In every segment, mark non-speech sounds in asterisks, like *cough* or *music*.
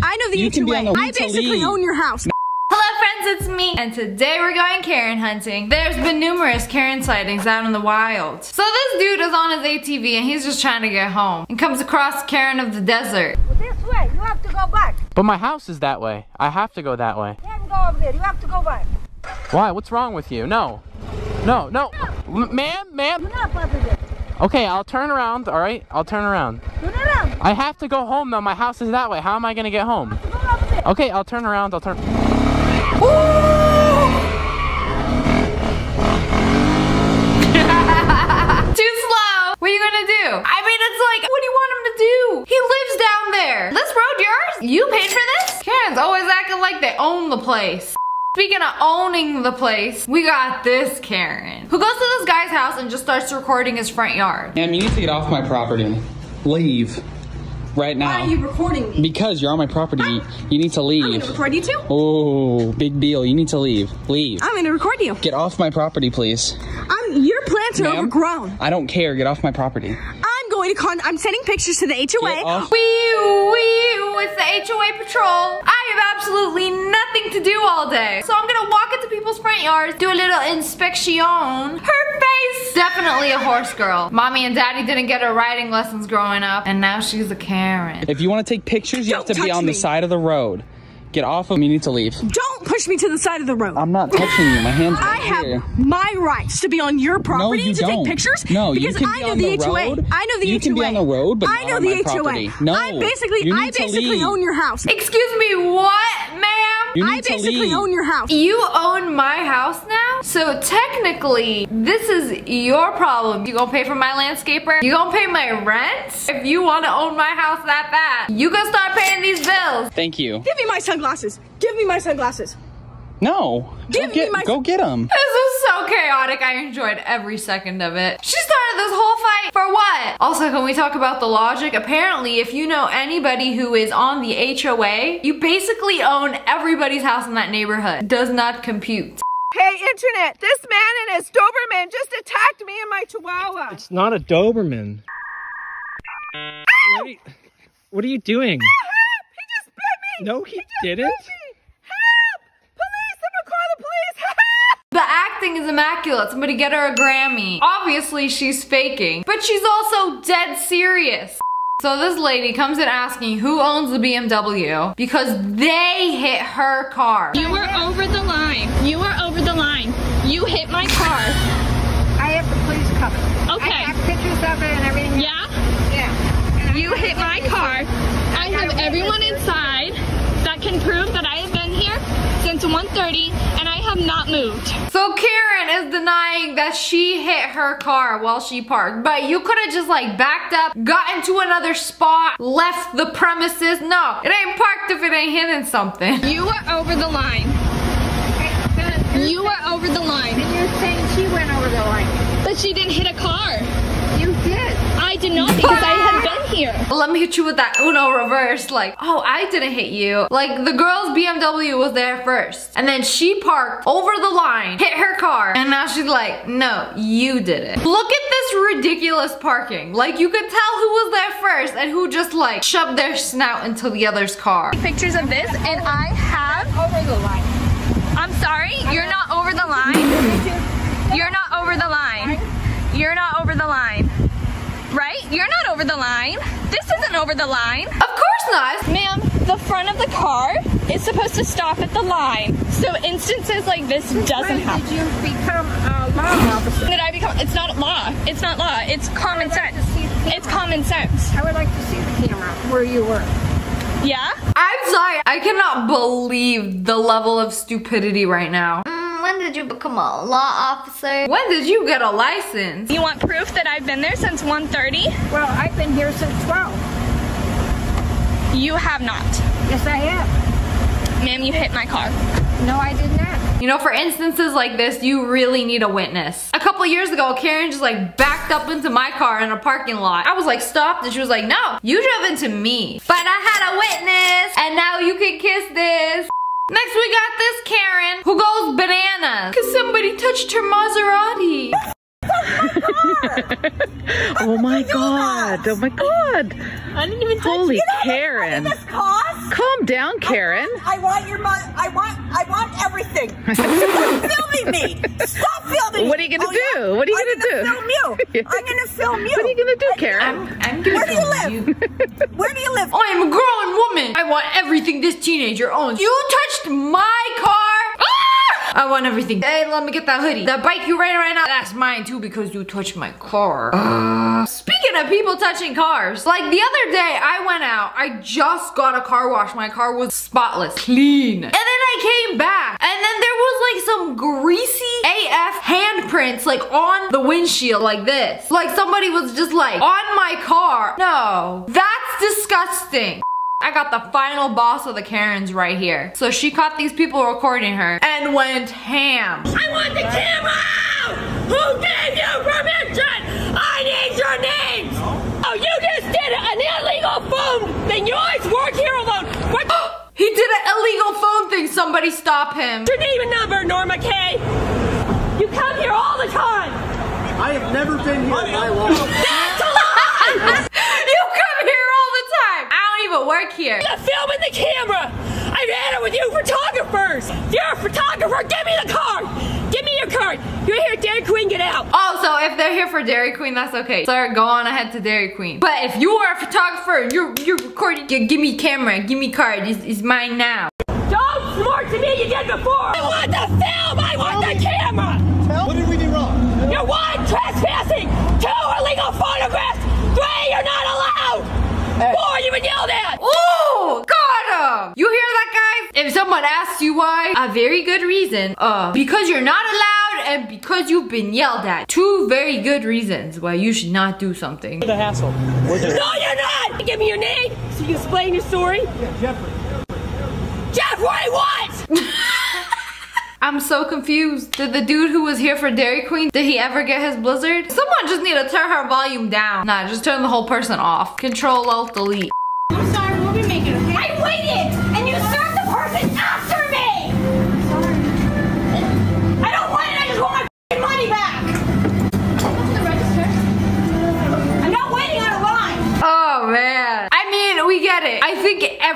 I know the You can be on HOA. the I basically own your house. Hello friends, it's me, and today we're going Karen hunting. There's been numerous Karen sightings out in the wild. So this dude is on his ATV and he's just trying to get home and comes across Karen of the desert. This way. You have to go back. But my house is that way. I have to go that way. Can't go over there. You have to go back. Why? What's wrong with you? No. No, no. M- ma'am, ma'am. Do not over there. Okay, I'll turn around, all right? I'll turn around. Do not around. I have to go home though. My house is that way. How am I gonna get home? Go over. Okay, I'll turn around. I'll turn. *laughs* Too slow! What are you gonna do? I mean, it's like, what do you want him to do? He lives down there. This road yours? You paid for this? Karen's always acting like they own the place. Speaking of owning the place, we got this Karen, who goes to this guy's house and just starts recording his front yard. Ma'am, you need to get off my property. Leave. Right now. Why are you recording me? Because you're on my property. You need to leave. I'm leave. gonna record you too. Oh, big deal. You need to leave. Leave. I'm gonna record you. Get off my property, please. I'm your plants are overgrown. I don't care. Get off my property. I'm going to con I'm sending pictures to the HOA. Get off. Wee wee, it's the HOA patrol. I have absolutely nothing to do all day. So I'm gonna walk into people's front yards, do a little inspection. Her face, definitely a horse girl. Mommy and daddy didn't get her riding lessons growing up, and now she's a Karen. If you want to take pictures, you have Don't to be on me. the side of the road. Get off of me. You need to leave. Don't push me to the side of the road. I'm not touching you. My hands are I here. have my rights to be on your property you to don't. take pictures. No, you because can I be know on the, the HOA. road. I know the You HOA. can be on the road, but I not know on the my HOA. property. No, I basically, you I need to basically leave. own your house. Excuse me, what, ma'am? You need I to basically leave. own your house. You own my house now? So technically, this is your problem. You gonna pay for my landscaper? You gonna pay my rent? If you wanna own my house that bad, you gonna start paying these bills. Thank you. Give me my sunglasses. Give me my sunglasses. No. Give go me get, my- Go get them. This is so chaotic. I enjoyed every second of it. She started this whole fight for what? Also, can we talk about the logic? Apparently, if you know anybody who is on the HOA, you basically own everybody's house in that neighborhood. Does not compute. Hey, internet. This man and his Doberman just attacked me and my Chihuahua. It's not a Doberman. What are you, what are you doing? He just bit me. No, he just didn't. bit me. Help! Police! Someone call the police! The acting is immaculate. Somebody get her a Grammy. Obviously, she's faking, but she's also dead serious. So this lady comes in asking who owns the BMW because they hit her car. You were over the line. You were over the line. You hit my car. I have the police coming. Okay. I have pictures of it and everything. Yeah? Yeah. You hit my car. I have everyone inside that can prove that I have been here since 1.30 and I have not moved. So Karen is denying that she hit her car while she parked, but you could have just like backed up, got into another spot, left the premises. No, it ain't parked if it ain't hitting something. You were over the line. You were over the line. And you're saying she went over the line. But she didn't hit a car. You did. I did not because I had been here. Let me hit you with that Uno reverse. Like, oh, I didn't hit you. Like, the girl's BMW was there first. And then she parked over the line, hit her car. And now she's like, no, you did it. Look at this ridiculous parking. Like, you could tell who was there first and who just like shoved their snout into the other's car. Pictures of this and I have, Over the line. I'm sorry, *laughs* you're not over the line. You're not over the line. You're not over the line. Right? You're not over the line. This isn't over the line. Of course not. Ma'am, the front of the car is supposed to stop at the line. So instances like this doesn't When happen. did you become a law officer? Did I become, it's not law. It's not law. It's common sense. It's common sense. I would like to see the camera where you were. Yeah? I'm sorry. I cannot believe the level of stupidity right now. When did you become a law officer? When did you get a license? You want proof that I've been there since 1.30? Well, I've been here since 12. You have not. Yes, I have. Ma'am, you hit my car. No, I did not. You know, for instances like this, you really need a witness. A couple years ago, Karen just like backed up into my car in a parking lot. I was like stopped and she was like, no, you drove into me. But I had a witness and now you can kiss this. Next we got this Karen who goes bananas because somebody touched her Maserati. Oh my god. Oh my god. I didn't even Holy Karen. Cost? Calm down, Karen. I want your money. I want. I want everything. *laughs* Stop filming me. Stop filming me. What are you gonna Oh, yeah? do? What are you I'm gonna do? Film you. *laughs* I'm gonna film you. What are you gonna do, Karen? I'm gonna Where do you film live? *laughs* Where do you live? I'm a grown woman. I want everything this teenager owns. You touched my car. I want everything. Hey, let me get that hoodie. That bike you riding right now, that's mine too because you touched my car. Ah. Speaking of people touching cars, like the other day I went out, I just got a car wash. My car was spotless, clean. And then I came back and then there was like some greasy AF handprints like on the windshield like this. Like somebody was just like on my car. No, that's disgusting. I got the final boss of the Karens right here. So she caught these people recording her and went ham. I want the camera! Who gave you permission? I need your names! Oh, you just did an illegal phone thing. You always work here alone. What? *gasps* He did an illegal phone thing. Somebody stop him. your name and number, Norma Kay. You come here all the time. I have never been here in my *laughs* life. you *laughs* come here all the time. I don't even work here. The film and the camera. I've had it with you photographers. You're a photographer. Give me the card. Give me your card. You're here, Dairy Queen. Get out. Also, if they're here for Dairy Queen, that's okay. Sir, go on ahead to Dairy Queen. But if you are a photographer, you're you're recording, g- give me camera, give me card. It's, it's mine now. Don't smart to me you did before. I want the film. I want the camera. Tell What did we do wrong? You're one, Four, you've been yelled at. Ooh, got him! You hear that, guys? If someone asks you why, a very good reason. Uh, because you're not allowed and because you've been yelled at. Two very good reasons why you should not do something. The hassle. No, you're not. Give me your name so you can explain your story. Yeah, Jeffrey. Jeffrey, what? *laughs* I'm so confused. Did the dude who was here for Dairy Queen, did he ever get his blizzard? Someone just need to turn her volume down. Nah, just turn the whole person off. Control Alt Delete.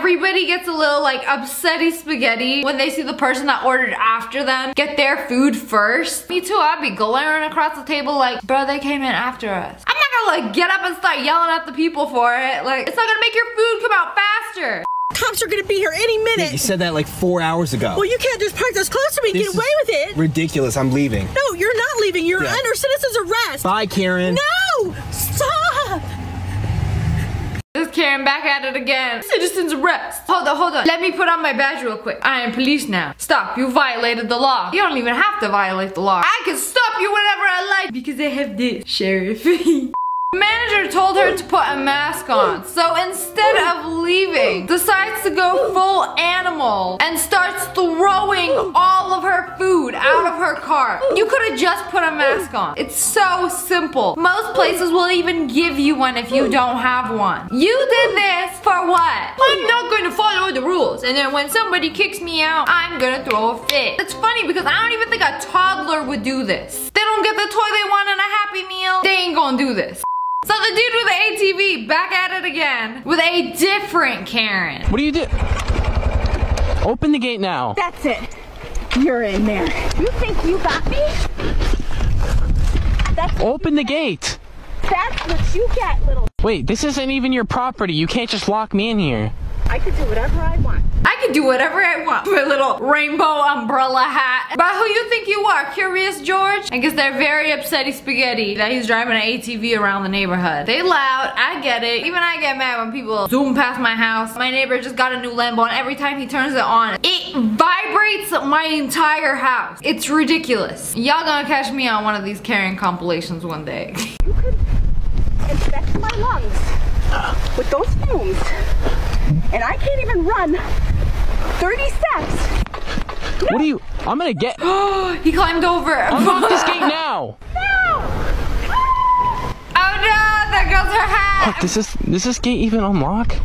Everybody gets a little like upsetty spaghetti when they see the person that ordered after them get their food first. Me too, I'd be glaring across the table like, bro, they came in after us. I'm not gonna like get up and start yelling at the people for it. Like, it's not gonna make your food come out faster. Cops are gonna be here any minute. You said that like four hours ago. well, you can't just park this close to me and This get away with it. Ridiculous. I'm leaving. No, you're not leaving. You're Yeah. under citizen's arrest. Bye, Karen. No! Karen back at it again. Citizen's arrest. Hold on, hold on. Let me put on my badge real quick. I am police now. Stop, you violated the law. You don't even have to violate the law. I can stop you whenever I like because I have this, sheriff. *laughs* Manager told her to put a mask on. So instead of leaving, decides to go full animal and starts throwing all of her food out of her car. You could have just put a mask on. It's so simple. Most places will even give you one if you don't have one. You did this for what? I'm not going to follow the rules. And then when somebody kicks me out, I'm gonna throw a fit. It's funny because I don't even think a toddler would do this. They don't get the toy they want and a happy meal. They ain't gonna do this. So the dude with the ATV back at it again with a different Karen. What do you do? Open the gate now. That's it. You're in there. You think you got me? That's, Open the gate. that's what you get, little. Wait, this isn't even your property. You can't just lock me in here. I could do whatever I want. I can do whatever I want. My little rainbow umbrella hat. But who you think you are, Curious George? I guess they're very upsetty spaghetti that he's driving an ATV around the neighborhood. They loud, I get it. Even I get mad when people zoom past my house. My neighbor just got a new Lambo and every time he turns it on, it vibrates my entire house. It's ridiculous. Y'all gonna catch me on one of these Karen compilations one day. You could infect my lungs with those fumes. And I can't even run 30 steps. What are you? I'm gonna get. *gasps* he climbed over. Unlock this gate now. No. *laughs* Oh no, That girl's her hat. Fuck, does this does this is gate even unlock?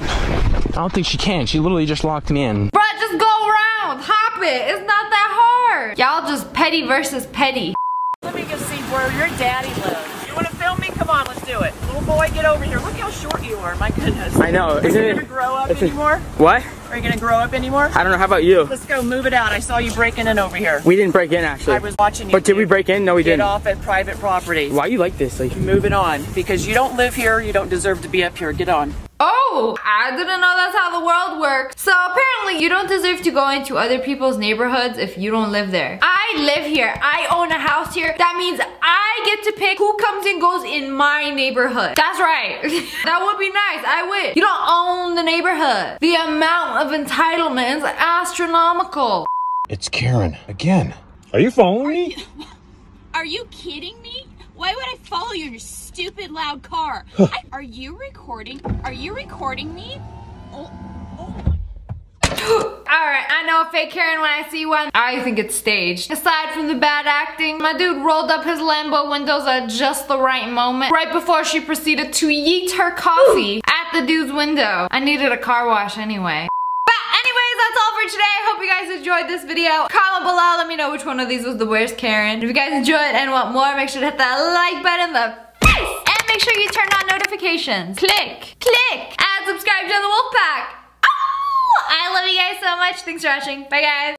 I don't think she can. She literally just locked me in. Bruh, just go around. Hop it. It's not that hard. Y'all just petty versus petty. Let me go see where your daddy lives. You want to film me? Come on, let's do it. Little boy, get over here. Look how short you are. My goodness. I know, isn't you it- gonna grow up it's a- anymore? What? Are you gonna grow up anymore? I don't know. How about you? Let's go. Move it out. I saw you breaking in over here. We didn't break in actually. I was watching you. But did we break in? No, we Get didn't. Get off at private property. Why you like this? Like, Move it on because you don't live here. You don't deserve to be up here. Get on. Oh, I didn't know that's how the world works. So apparently you don't deserve to go into other people's neighborhoods if you don't live there. I live here. I own a house here. That means I get to pick who comes and goes in my neighborhood. That's right. *laughs* that would be nice. I would. You don't own the neighborhood. The amount of entitlement is astronomical. It's Karen again. Are you following me? Are you *laughs* kidding me? Why would I follow you in your stupid loud car? I, are you recording? Are you recording me? Oh, *gasps* Alright, I know a fake Karen when I see one. I think it's staged. Aside from the bad acting, my dude rolled up his Lambo windows at just the right moment, right before she proceeded to yeet her coffee at the dude's window. I needed a car wash anyway. But anyways, that's all for today. I hope you guys enjoyed this video. Comment below, let me know which one of these was the worst Karen. If you guys enjoyed and want more, make sure to hit that like button the face. And make sure you turn on notifications. Click, click, and subscribe to the Wolfpack. I love you guys so much. Thanks for watching. Bye guys.